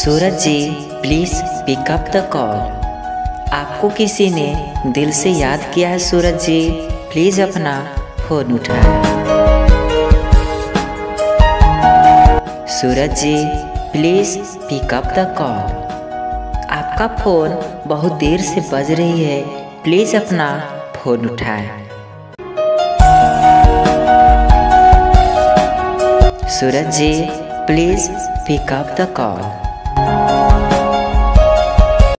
Suraj ji please pick up the call आपको किसी ने दिल से याद किया है सूरज जी प्लीज़ अपना फ़ोन उठाएँ। Suraj ji please pick up the call आपका फ़ोन बहुत देर से बज रही है प्लीज़ अपना फ़ोन उठाएँ। Suraj ji please pick up the call Música